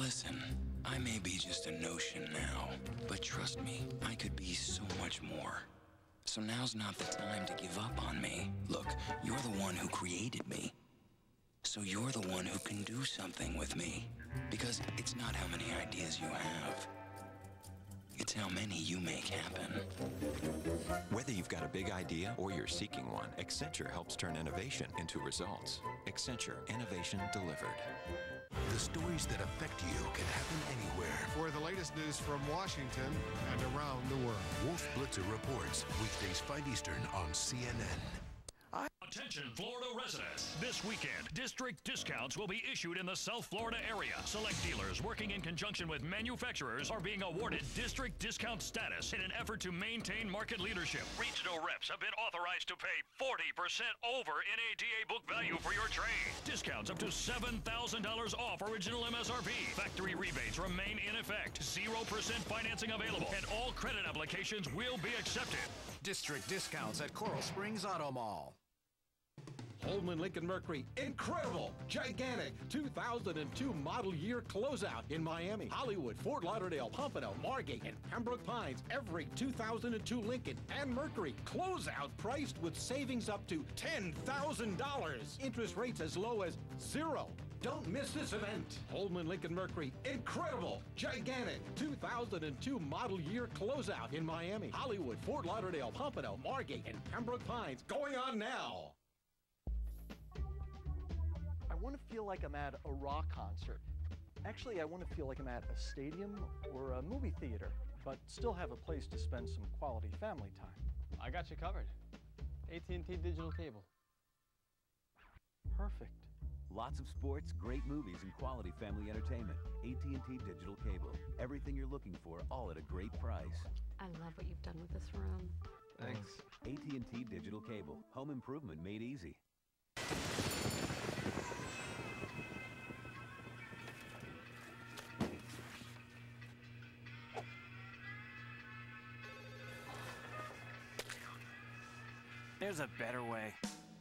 Listen, I may be just a notion now, but trust me, I could be so much more. So now's not the time to give up on me. Look, you're the one who created me. So you're the one who can do something with me. Because it's not how many ideas you have. It's how many you make happen. Whether you've got a big idea or you're seeking one, Accenture helps turn innovation into results. Accenture, innovation delivered. The stories that affect you can happen anywhere. For the latest news from Washington and around the world. Wolf Blitzer reports weekdays 5 Eastern on CNN. Attention Florida residents. This weekend, district discounts will be issued in the South Florida area. Select dealers working in conjunction with manufacturers are being awarded district discount status in an effort to maintain market leadership. Regional reps have been authorized to pay 40% over NADA book value for your trade. Discounts up to $7,000 off original MSRP. Factory rebates remain in effect. 0% financing available and all credit applications will be accepted. District discounts at Coral Springs Auto Mall. Holman Lincoln Mercury, incredible, gigantic 2002 model year closeout in Miami, Hollywood, Fort Lauderdale, Pompano, Margate, and Pembroke Pines. Every 2002 Lincoln and Mercury closeout priced with savings up to $10,000. Interest rates as low as zero. Don't miss this event. Holman Lincoln Mercury, incredible, gigantic 2002 model year closeout in Miami, Hollywood, Fort Lauderdale, Pompano, Margate, and Pembroke Pines. Going on now. I want to feel like I'm at a rock concert. Actually, I want to feel like I'm at a stadium or a movie theater, but still have a place to spend some quality family time. I got you covered. AT&T Digital Cable. Perfect. Lots of sports, great movies, and quality family entertainment. AT&T Digital Cable. Everything you're looking for, all at a great price. I love what you've done with this room. Thanks. AT&T Digital Cable. Home improvement made easy. There's a better way.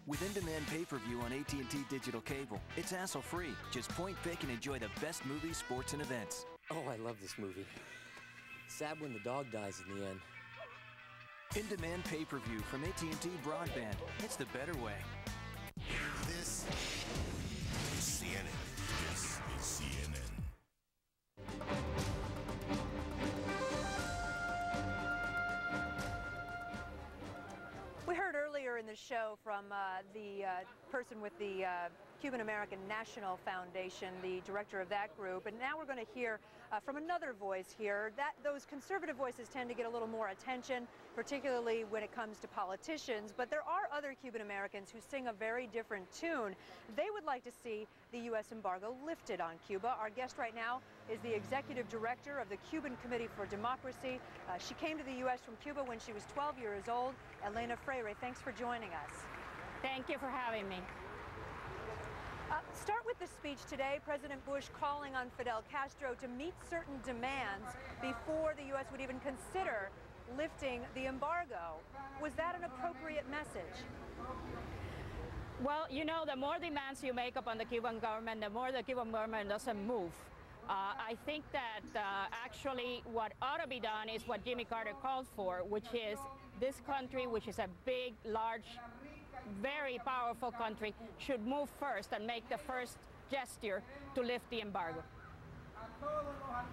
With in-demand pay-per-view on AT&T Digital Cable, it's hassle-free. Just point, pick, and enjoy the best movies, sports, and events. Oh, I love this movie. Sad when the dog dies in the end. In-demand pay-per-view from AT&T Broadband. It's the better way. The show from uh, the uh, person with the uh, Cuban American National Foundation, the director of that group, and now we're going to hear uh, from another voice here. That those conservative voices tend to get a little more attention, particularly when it comes to politicians. But there are other Cuban Americans who sing a very different tune. They would like to see the U.S. embargo lifted on Cuba. Our guest right now is the executive director of the Cuban Committee for Democracy. Uh, she came to the U.S. from Cuba when she was 12 years old. Elena Freyre, thanks for joining us. Thank you for having me. Uh, start with the speech today. President Bush calling on Fidel Castro to meet certain demands before the U.S. would even consider lifting the embargo. Was that an appropriate message? Well, you know, the more demands you make upon the Cuban government, the more the Cuban government doesn't move. Uh, I think that uh, actually what ought to be done is what Jimmy Carter called for, which is this country, which is a big, large, very powerful country, should move first and make the first gesture to lift the embargo.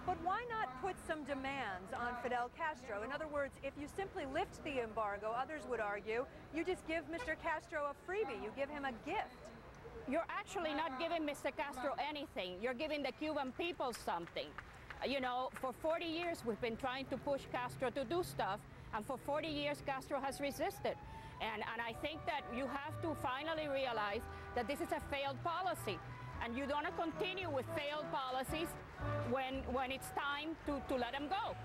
But why not put some demands on Fidel Castro? In other words, if you simply lift the embargo, others would argue, you just give Mr. Castro a freebie, you give him a gift. You're actually not giving Mr. Castro anything. You're giving the Cuban people something. You know, for 40 years we've been trying to push Castro to do stuff, and for 40 years Castro has resisted. And, and I think that you have to finally realize that this is a failed policy. And you don't to continue with failed policies when, when it's time to, to let them go.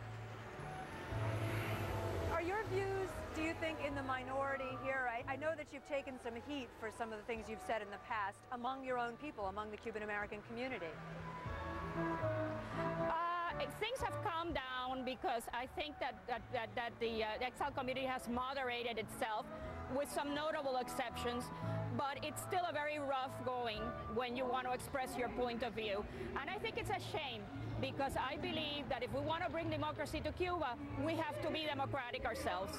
Are your views, do you think, in the minority here? I, I, know that you've taken some heat for some of the things you've said in the past among your own people, among the Cuban American community. Uh, things have calmed down because I think that, that, that, that the, uh, the Exile community has moderated itself with some notable exceptions. But it's still a very rough going when you want to express your point of view. And I think it's a shame because I believe that if we want to bring democracy to Cuba, we have to be democratic ourselves.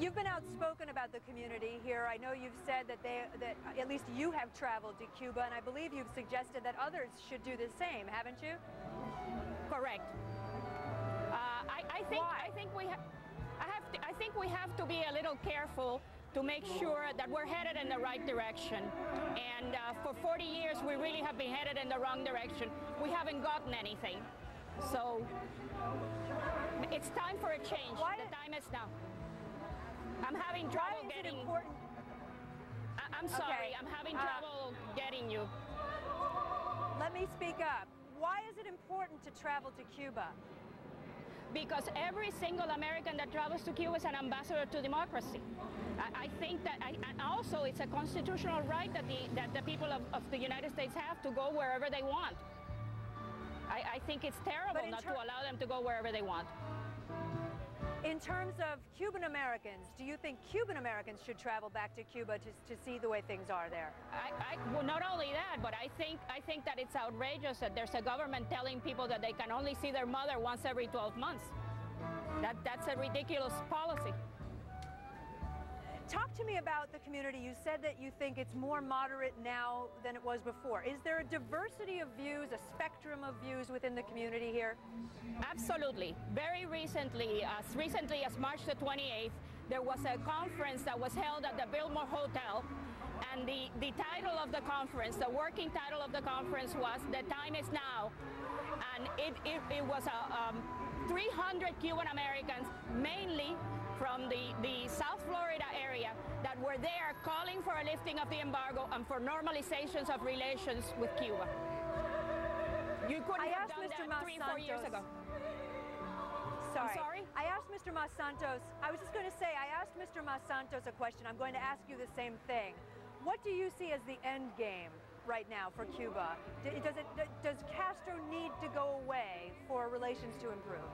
You've been outspoken about the community here. I know you've said that they, that at least you have traveled to Cuba, and I believe you've suggested that others should do the same, haven't you? Correct. Uh, I, I, think Why? I think we have. I have. To, I think we have to be a little careful to make sure that we're headed in the right direction. And uh, for 40 years, we really have been headed in the wrong direction. We haven't gotten anything. So it's time for a change. Why the time is now. I'm having trouble getting. important? I, I'm sorry. Okay, I'm having uh, trouble getting you. Let me speak up. Why is it important to travel to Cuba? Because every single American that travels to Cuba is an ambassador to democracy. I, I think that, I, and also it's a constitutional right that the, that the people of, of the United States have to go wherever they want. I, I think it's terrible not to allow them to go wherever they want. In terms of Cuban Americans, do you think Cuban Americans should travel back to Cuba to, to see the way things are there? I, I, well, not only that, but I think I think that it's outrageous that there's a government telling people that they can only see their mother once every 12 months. That that's a ridiculous policy. To me about the community. You said that you think it's more moderate now than it was before. Is there a diversity of views, a spectrum of views within the community here? Absolutely. Very recently, as recently as March the 28th, there was a conference that was held at the Biltmore Hotel. And the, the title of the conference, the working title of the conference was The Time is Now. And it, it, it was a, um, 300 Cuban Americans, mainly from the, the South Florida area, that were there calling for a lifting of the embargo and for normalizations of relations with Cuba. You couldn't I have asked done Mr. that three, four years ago. Sorry. sorry? I asked Mr. Mas Santos, I was just going to say, I asked Mr. Mas Santos a question. I'm going to ask you the same thing. What do you see as the end game right now for Cuba? Does, it, does Castro need to go away for relations to improve?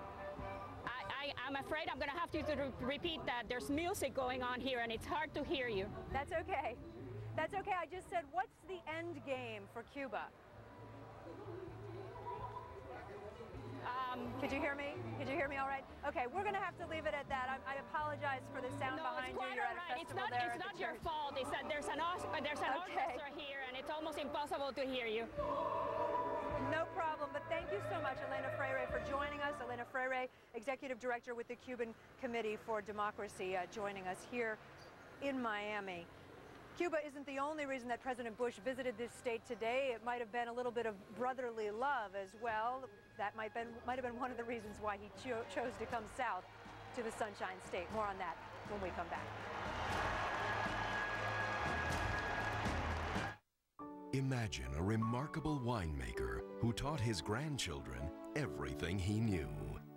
I'm afraid I'm going to have to, to re- repeat that. There's music going on here and it's hard to hear you. That's okay. That's okay. I just said, what's the end game for Cuba? Um, Could you hear me? Could you hear me all right? Okay, we're going to have to leave it at that. I, I apologize for the sound no, behind it's you. quite You're all right. It's not, it's not your church. fault. It's that there's an, there's an Okay. orchestra here and it's almost impossible to hear you. No problem, but thank you so much, Elena Freyre, for joining us. Elena Freyre, Executive Director with the Cuban Committee for Democracy, uh, joining us here in Miami. Cuba isn't the only reason that President Bush visited this state today. It might have been a little bit of brotherly love as well. That might, been, might have been one of the reasons why he cho- chose to come south to the Sunshine State. More on that when we come back. Imagine a remarkable winemaker who taught his grandchildren everything he knew.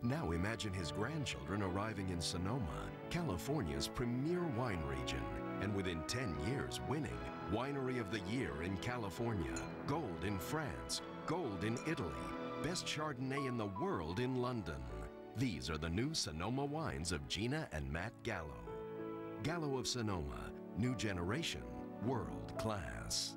Now imagine his grandchildren arriving in Sonoma, California's premier wine region, and within 10 years winning Winery of the Year in California, Gold in France, Gold in Italy, Best Chardonnay in the world in London. These are the new Sonoma wines of Gina and Matt Gallo. Gallo of Sonoma, new generation, world class.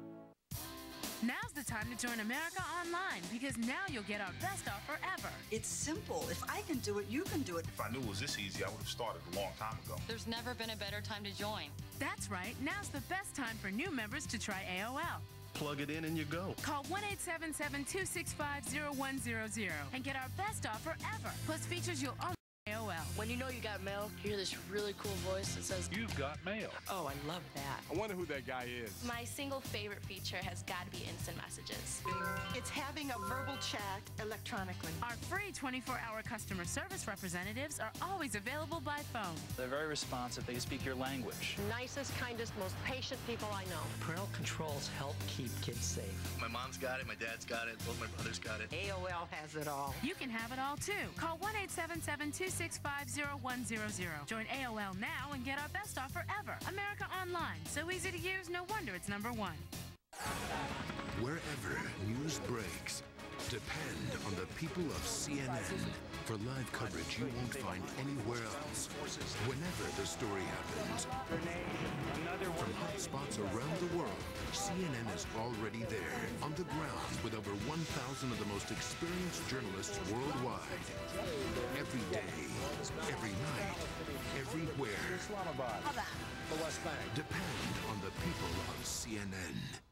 Now's the time to join America Online because now you'll get our best offer ever. It's simple. If I can do it, you can do it. If I knew it was this easy, I would have started a long time ago. There's never been a better time to join. That's right. Now's the best time for new members to try AOL. Plug it in and you go. Call 1 877 265 0100 and get our best offer ever. Plus features you'll only AOL. When you know you got mail, you hear this really cool voice that says, You've got mail. Oh, I love that. I wonder who that guy is. My single favorite feature has got to be instant messages. It's having a verbal chat electronically. Our free 24 hour customer service representatives are always available by phone. They're very responsive. They speak your language. Nicest, kindest, most patient people I know. Parental controls help keep kids safe. My mom's got it, my dad's got it, both my brothers got it. AOL has it all. You can have it all too. Call 1 877 265 0100. Join AOL now and get our best offer ever. America Online. So easy to use, no wonder it's number one. Wherever news breaks, depend on the people of CNN. For live coverage you won't find anywhere else. Whenever the story happens. From spots around the world, CNN is already there, on the ground, with over 1,000 of the most experienced journalists worldwide. Every day, every night, everywhere. Islamabad, the West Bank. Depend on the people of CNN.